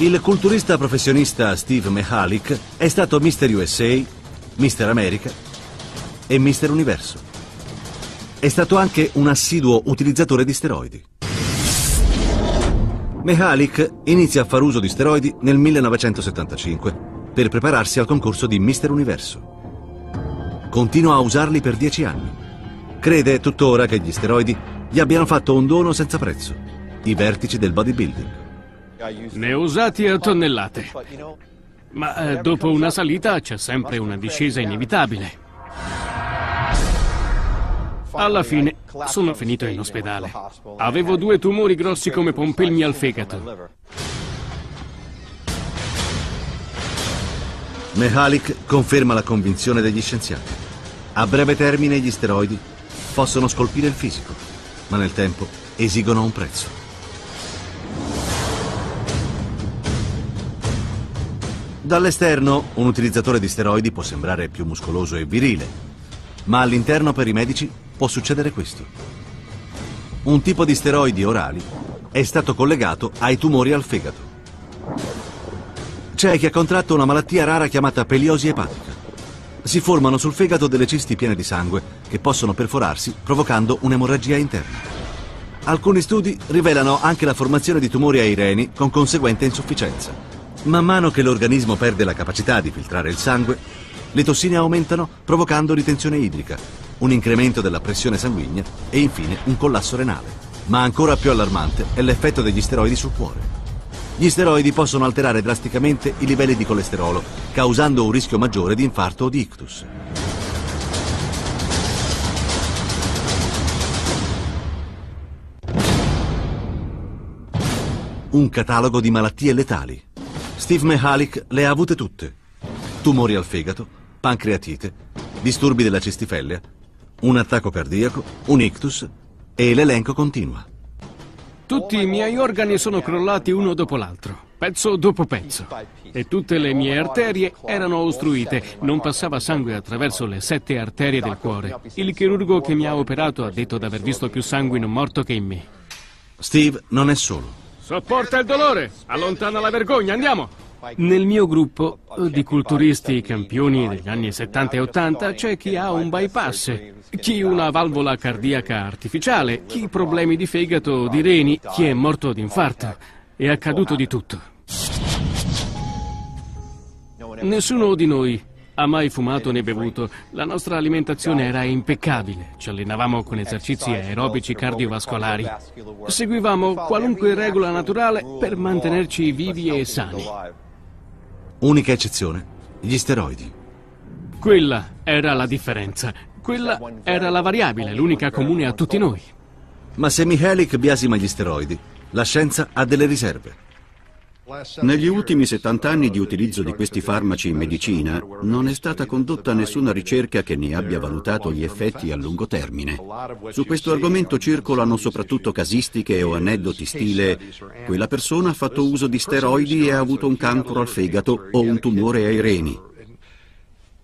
Il culturista professionista Steve Mihalik è stato Mr. USA, Mr. America e Mr. Universo. È stato anche un assiduo utilizzatore di steroidi. Mihalik inizia a far uso di steroidi nel 1975 per prepararsi al concorso di Mr. Universo. Continua a usarli per dieci anni. Crede tuttora che gli steroidi gli abbiano fatto un dono senza prezzo, i vertici del bodybuilding. Ne ho usati a tonnellate. Ma eh, dopo una salita c'è sempre una discesa inevitabile. Alla fine sono finito in ospedale. Avevo due tumori grossi come pompelmi al fegato. Mihalik conferma la convinzione degli scienziati. A breve termine gli steroidi possono scolpire il fisico, ma nel tempo esigono un prezzo. Dall'esterno un utilizzatore di steroidi può sembrare più muscoloso e virile, ma all'interno per i medici può succedere questo. Un tipo di steroidi orali è stato collegato ai tumori al fegato. C'è chi ha contratto una malattia rara chiamata peliosi epatica. Si formano sul fegato delle cisti piene di sangue che possono perforarsi provocando un'emorragia interna. Alcuni studi rivelano anche la formazione di tumori ai reni con conseguente insufficienza. Man mano che l'organismo perde la capacità di filtrare il sangue, le tossine aumentano provocando ritenzione idrica, un incremento della pressione sanguigna e infine un collasso renale. Ma ancora più allarmante è l'effetto degli steroidi sul cuore. Gli steroidi possono alterare drasticamente i livelli di colesterolo, causando un rischio maggiore di infarto o di ictus. Un catalogo di malattie letali. Steve Mihalik le ha avute tutte. Tumori al fegato, pancreatite, disturbi della cistifellea, un attacco cardiaco, un ictus e l'elenco continua. Tutti i miei organi sono crollati uno dopo l'altro, pezzo dopo pezzo. E tutte le mie arterie erano ostruite, non passava sangue attraverso le sette arterie del cuore. Il chirurgo che mi ha operato ha detto di aver visto più sangue in un morto che in me. Steve non è solo. Sopporta il dolore, allontana la vergogna, andiamo! Nel mio gruppo di culturisti campioni degli anni 70 e 80 c'è chi ha un bypass, chi una valvola cardiaca artificiale, chi problemi di fegato o di reni, chi è morto di infarto. È accaduto di tutto. Nessuno di noi ha mai fumato né bevuto. La nostra alimentazione era impeccabile. Ci allenavamo con esercizi aerobici cardiovascolari. Seguivamo qualunque regola naturale per mantenerci vivi e sani. Unica eccezione, gli steroidi. Quella era la differenza. Quella era la variabile, l'unica comune a tutti noi. Ma se Mihalik biasima gli steroidi, la scienza ha delle riserve. Negli ultimi 70 anni di utilizzo di questi farmaci in medicina non è stata condotta nessuna ricerca che ne abbia valutato gli effetti a lungo termine. Su questo argomento circolano soprattutto casistiche o aneddoti stile quella persona ha fatto uso di steroidi e ha avuto un cancro al fegato o un tumore ai reni.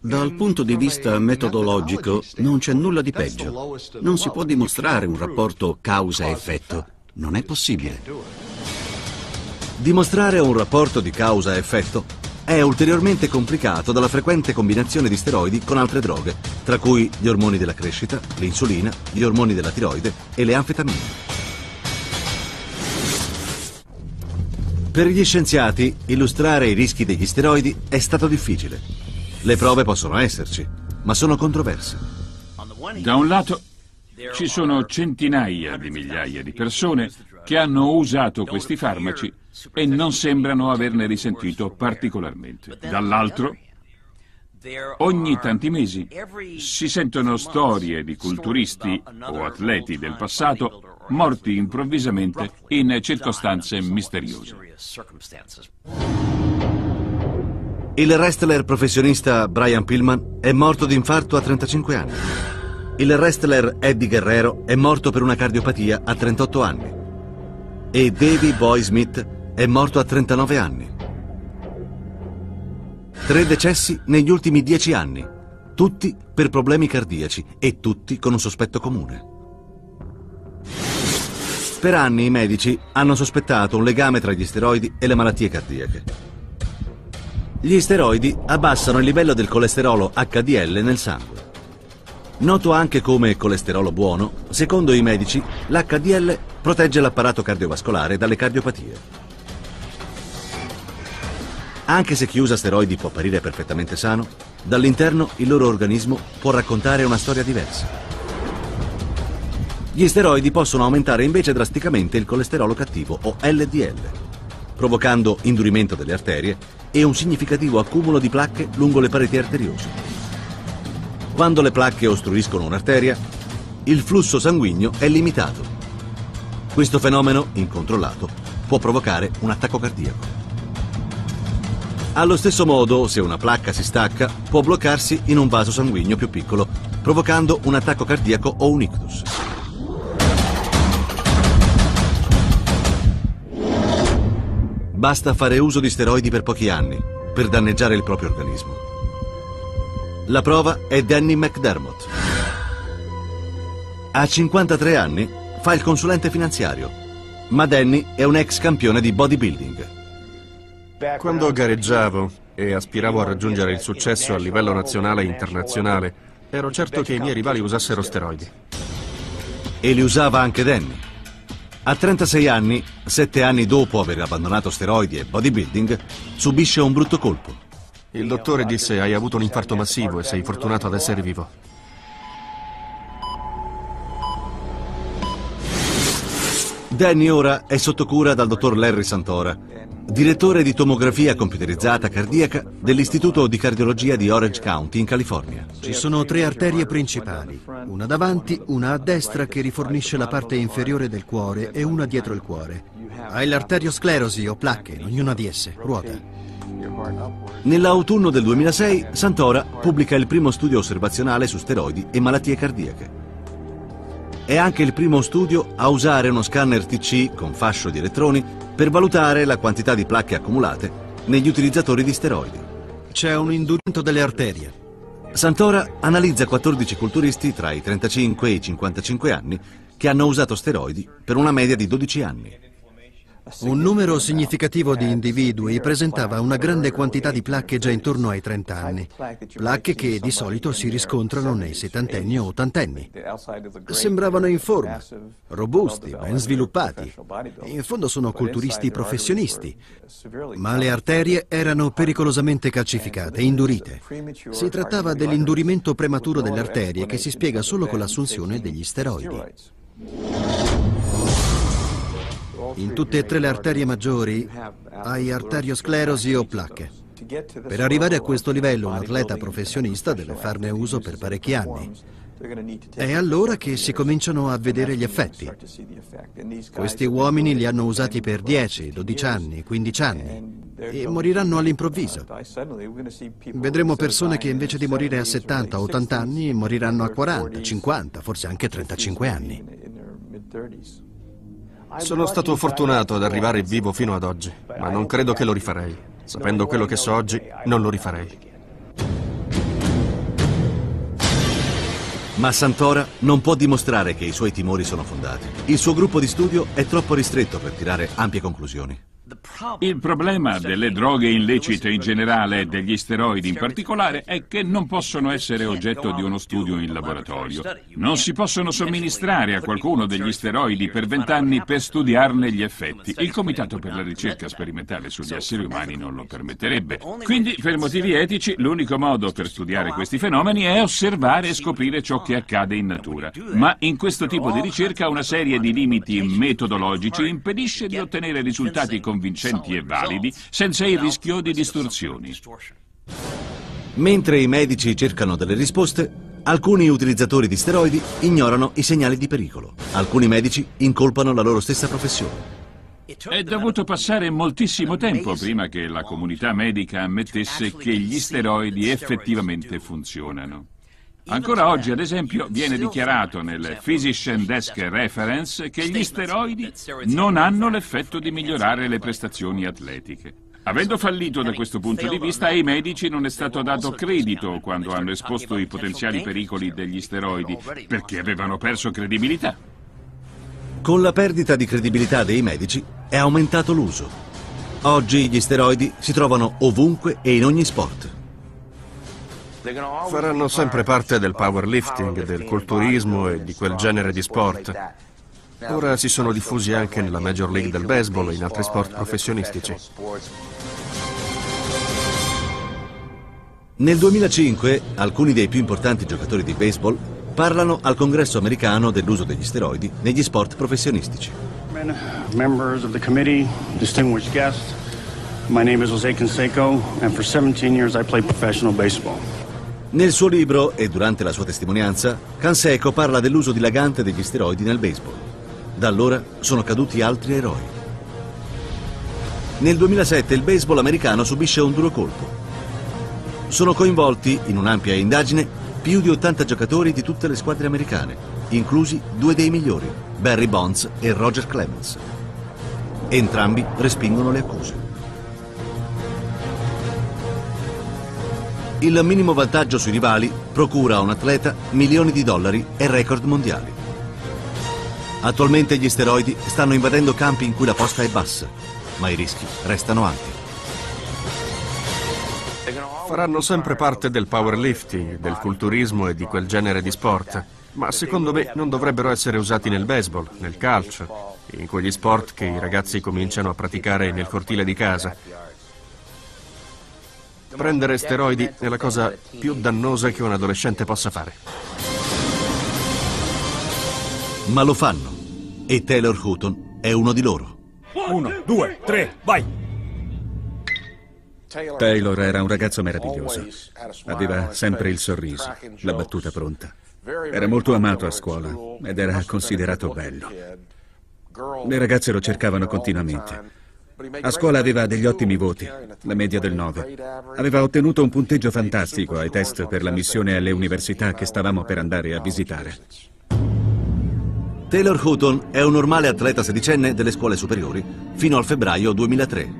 Dal punto di vista metodologico non c'è nulla di peggio. Non si può dimostrare un rapporto causa-effetto. Non è possibile. Dimostrare un rapporto di causa-effetto è ulteriormente complicato dalla frequente combinazione di steroidi con altre droghe, tra cui gli ormoni della crescita, l'insulina, gli ormoni della tiroide e le anfetamine. Per gli scienziati, illustrare i rischi degli steroidi è stato difficile. Le prove possono esserci, ma sono controverse. Da un lato ci sono centinaia di migliaia di persone che hanno usato questi farmaci e non sembrano averne risentito particolarmente. Dall'altro, ogni tanti mesi si sentono storie di culturisti o atleti del passato morti improvvisamente in circostanze misteriose. Il wrestler professionista Brian Pillman è morto di infarto a 35 anni. Il wrestler Eddie Guerrero è morto per una cardiopatia a 38 anni. E Davy Boy Smith è morto a 39 anni. Tre decessi negli ultimi dieci anni, tutti per problemi cardiaci e tutti con un sospetto comune. Per anni i medici hanno sospettato un legame tra gli steroidi e le malattie cardiache. Gli steroidi abbassano il livello del colesterolo HDL nel sangue. Noto anche come colesterolo buono, secondo i medici, l'HDL protegge l'apparato cardiovascolare dalle cardiopatie. Anche se chi usa steroidi può apparire perfettamente sano, dall'interno il loro organismo può raccontare una storia diversa. Gli steroidi possono aumentare invece drasticamente il colesterolo cattivo o LDL, provocando indurimento delle arterie e un significativo accumulo di placche lungo le pareti arteriose. Quando le placche ostruiscono un'arteria, il flusso sanguigno è limitato. Questo fenomeno, incontrollato, può provocare un attacco cardiaco. Allo stesso modo, se una placca si stacca, può bloccarsi in un vaso sanguigno più piccolo, provocando un attacco cardiaco o un ictus. Basta fare uso di steroidi per pochi anni per danneggiare il proprio organismo. La prova è Danny McDermott. A 53 anni fa il consulente finanziario, ma Danny è un ex campione di bodybuilding. Quando gareggiavo e aspiravo a raggiungere il successo a livello nazionale e internazionale, ero certo che i miei rivali usassero steroidi. E li usava anche Danny. A 36 anni, sette anni dopo aver abbandonato steroidi e bodybuilding, subisce un brutto colpo. Il dottore disse hai avuto un infarto massivo e sei fortunato ad essere vivo. Danny ora è sotto cura dal dottor Larry Santora, direttore di tomografia computerizzata cardiaca dell'Istituto di Cardiologia di Orange County in California. Ci sono tre arterie principali, una davanti, una a destra che rifornisce la parte inferiore del cuore e una dietro il cuore. Hai l'arteriosclerosi o placche, in ognuna di esse, ruota. Nell'autunno del 2006 Santora pubblica il primo studio osservazionale su steroidi e malattie cardiache. È anche il primo studio a usare uno scanner TC con fascio di elettroni per valutare la quantità di placche accumulate negli utilizzatori di steroidi. C'è un indurimento delle arterie. Santora analizza 14 culturisti tra i 35 e i 55 anni che hanno usato steroidi per una media di 12 anni. Un numero significativo di individui presentava una grande quantità di placche già intorno ai 30 anni, placche che di solito si riscontrano nei settantenni o ottantenni. Sembravano in forma, robusti, ben sviluppati. In fondo sono culturisti professionisti, ma le arterie erano pericolosamente calcificate, indurite. Si trattava dell'indurimento prematuro delle arterie che si spiega solo con l'assunzione degli steroidi. In tutte e tre le arterie maggiori hai arteriosclerosi o placche. Per arrivare a questo livello un atleta professionista deve farne uso per parecchi anni. È allora che si cominciano a vedere gli effetti. Questi uomini li hanno usati per 10, 12 anni, 15 anni e moriranno all'improvviso. Vedremo persone che invece di morire a 70 o 80 anni moriranno a 40, 50, forse anche 35 anni. Sono stato fortunato ad arrivare vivo fino ad oggi, ma non credo che lo rifarei. Sapendo quello che so oggi, non lo rifarei. Ma Santora non può dimostrare che i suoi timori sono fondati. Il suo gruppo di studio è troppo ristretto per tirare ampie conclusioni. Il problema delle droghe illecite in generale e degli steroidi in particolare è che non possono essere oggetto di uno studio in laboratorio. Non si possono somministrare a qualcuno degli steroidi per vent'anni per studiarne gli effetti. Il Comitato per la ricerca sperimentale sugli esseri umani non lo permetterebbe. Quindi, per motivi etici, l'unico modo per studiare questi fenomeni è osservare e scoprire ciò che accade in natura. Ma in questo tipo di ricerca una serie di limiti metodologici impedisce di ottenere risultati convincenti convincenti e validi senza il rischio di distorsioni. Mentre i medici cercano delle risposte, alcuni utilizzatori di steroidi ignorano i segnali di pericolo. Alcuni medici incolpano la loro stessa professione. È dovuto passare moltissimo tempo prima che la comunità medica ammettesse che gli steroidi effettivamente funzionano. Ancora oggi, ad esempio, viene dichiarato nel Physician Desk Reference che gli steroidi non hanno l'effetto di migliorare le prestazioni atletiche. Avendo fallito da questo punto di vista, ai medici non è stato dato credito quando hanno esposto i potenziali pericoli degli steroidi, perché avevano perso credibilità. Con la perdita di credibilità dei medici è aumentato l'uso. Oggi gli steroidi si trovano ovunque e in ogni sport. Faranno sempre parte del powerlifting, del culturismo e di quel genere di sport. Ora si sono diffusi anche nella Major League del baseball e in altri sport professionistici. Nel 2005 alcuni dei più importanti giocatori di baseball parlano al congresso americano dell'uso degli steroidi negli sport professionistici. Members of the committee, distinguished guests, my name is Jose Canseco and for 17 years I played professional baseball. Nel suo libro e durante la sua testimonianza, Canseco parla dell'uso dilagante degli steroidi nel baseball. Da allora sono caduti altri eroi. Nel 2007 il baseball americano subisce un duro colpo. Sono coinvolti in un'ampia indagine più di 80 giocatori di tutte le squadre americane, inclusi due dei migliori, Barry Bonds e Roger Clemens. Entrambi respingono le accuse. Il minimo vantaggio sui rivali procura a un atleta milioni di dollari e record mondiali. Attualmente gli steroidi stanno invadendo campi in cui la posta è bassa, ma i rischi restano alti. Faranno sempre parte del powerlifting, del culturismo e di quel genere di sport. Ma secondo me non dovrebbero essere usati nel baseball, nel calcio, in quegli sport che i ragazzi cominciano a praticare nel cortile di casa. Prendere steroidi è la cosa più dannosa che un adolescente possa fare. Ma lo fanno. E Taylor Houghton è uno di loro. Uno, due, tre, vai! Taylor era un ragazzo meraviglioso. Aveva sempre il sorriso, la battuta pronta. Era molto amato a scuola ed era considerato bello. Le ragazze lo cercavano continuamente. A scuola aveva degli ottimi voti, la media del 9. Aveva ottenuto un punteggio fantastico ai test per la missione alle università che stavamo per andare a visitare. Taylor Houghton è un normale atleta sedicenne delle scuole superiori fino al febbraio 2003.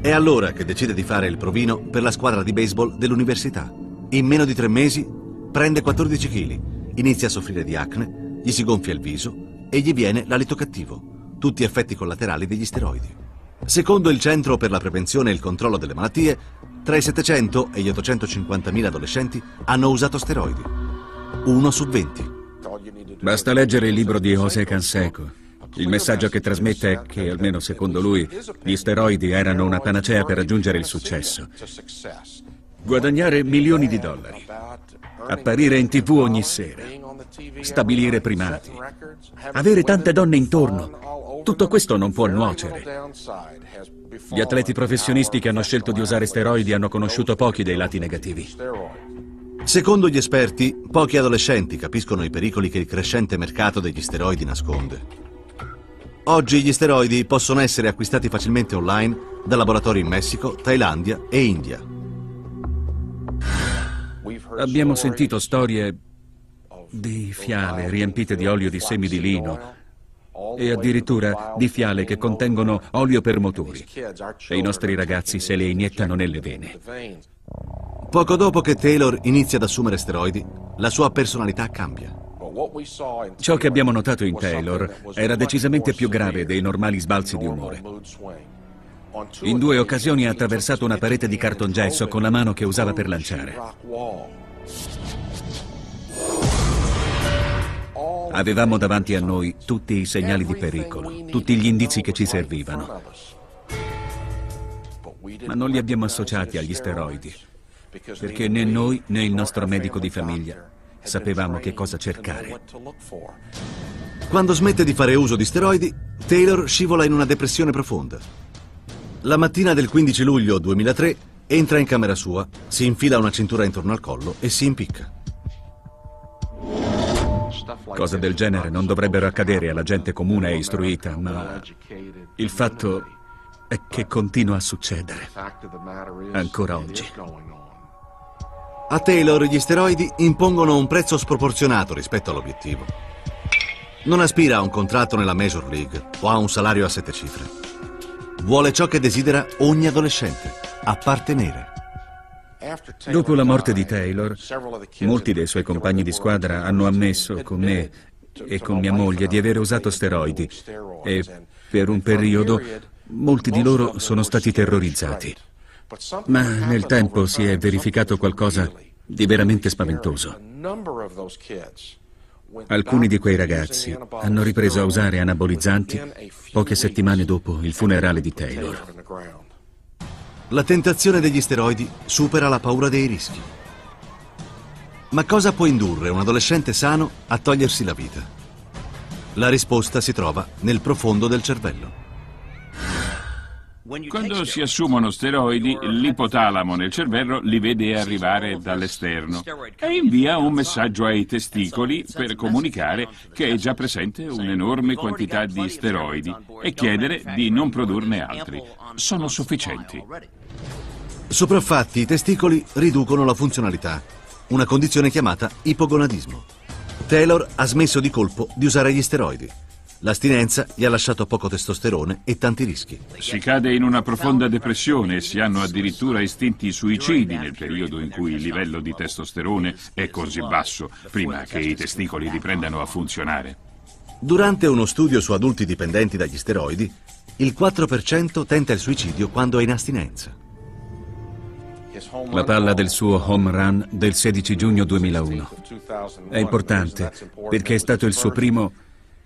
È allora che decide di fare il provino per la squadra di baseball dell'università. In meno di tre mesi prende 14 kg, inizia a soffrire di acne, gli si gonfia il viso e gli viene l'alito cattivo, tutti effetti collaterali degli steroidi. Secondo il Centro per la Prevenzione e il Controllo delle Malattie, tra i 700 e gli 850.000 adolescenti hanno usato steroidi. Uno su 20. Basta leggere il libro di José Canseco. Il messaggio che trasmette è che, almeno secondo lui, gli steroidi erano una panacea per raggiungere il successo. Guadagnare milioni di dollari, apparire in tv ogni sera, stabilire primati, avere tante donne intorno. Tutto questo non può nuocere. Gli atleti professionisti che hanno scelto di usare steroidi hanno conosciuto pochi dei lati negativi. Secondo gli esperti, pochi adolescenti capiscono i pericoli che il crescente mercato degli steroidi nasconde. Oggi gli steroidi possono essere acquistati facilmente online da laboratori in Messico, Thailandia e India. Abbiamo sentito storie di fiale riempite di olio di semi di lino e addirittura di fiale che contengono olio per motori e i nostri ragazzi se le iniettano nelle vene. Poco dopo che Taylor inizia ad assumere steroidi, la sua personalità cambia. Ciò che abbiamo notato in Taylor era decisamente più grave dei normali sbalzi di umore. In due occasioni ha attraversato una parete di cartongesso con la mano che usava per lanciare. Avevamo davanti a noi tutti i segnali di pericolo, tutti gli indizi che ci servivano. Ma non li abbiamo associati agli steroidi, perché né noi né il nostro medico di famiglia sapevamo che cosa cercare. Quando smette di fare uso di steroidi, Taylor scivola in una depressione profonda. La mattina del 15 luglio 2003 entra in camera sua, si infila una cintura intorno al collo e si impicca. Cose del genere non dovrebbero accadere alla gente comune e istruita, ma il fatto è che continua a succedere, ancora oggi. A Taylor gli steroidi impongono un prezzo sproporzionato rispetto all'obiettivo. Non aspira a un contratto nella Major League o a un salario a sette cifre. Vuole ciò che desidera ogni adolescente, appartenere. Dopo la morte di Taylor, molti dei suoi compagni di squadra hanno ammesso con me e con mia moglie di aver usato steroidi e per un periodo molti di loro sono stati terrorizzati. Ma nel tempo si è verificato qualcosa di veramente spaventoso. Alcuni di quei ragazzi hanno ripreso a usare anabolizzanti poche settimane dopo il funerale di Taylor. La tentazione degli steroidi supera la paura dei rischi. Ma cosa può indurre un adolescente sano a togliersi la vita? La risposta si trova nel profondo del cervello. Quando si assumono steroidi, l'ipotalamo nel cervello li vede arrivare dall'esterno e invia un messaggio ai testicoli per comunicare che è già presente un'enorme quantità di steroidi e chiedere di non produrne altri. Sono sufficienti. Sopraffatti i testicoli riducono la funzionalità, una condizione chiamata ipogonadismo. Taylor ha smesso di colpo di usare gli steroidi. L'astinenza gli ha lasciato poco testosterone e tanti rischi. Si cade in una profonda depressione e si hanno addirittura istinti suicidi nel periodo in cui il livello di testosterone è così basso, prima che i testicoli riprendano a funzionare. Durante uno studio su adulti dipendenti dagli steroidi, il 4% tenta il suicidio quando è in astinenza. La palla del suo home run del 16 giugno 2001. È importante perché è stato il suo primo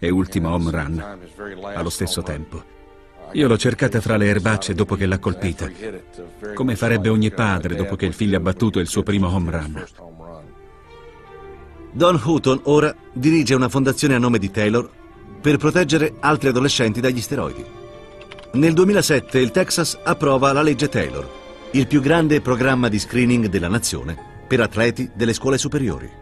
e ultimo home run allo stesso tempo. Io l'ho cercata fra le erbacce dopo che l'ha colpita, come farebbe ogni padre dopo che il figlio ha battuto il suo primo home run. Don Houghton ora dirige una fondazione a nome di Taylor per proteggere altri adolescenti dagli steroidi. Nel 2007 il Texas approva la legge Taylor, il più grande programma di screening della nazione per atleti delle scuole superiori.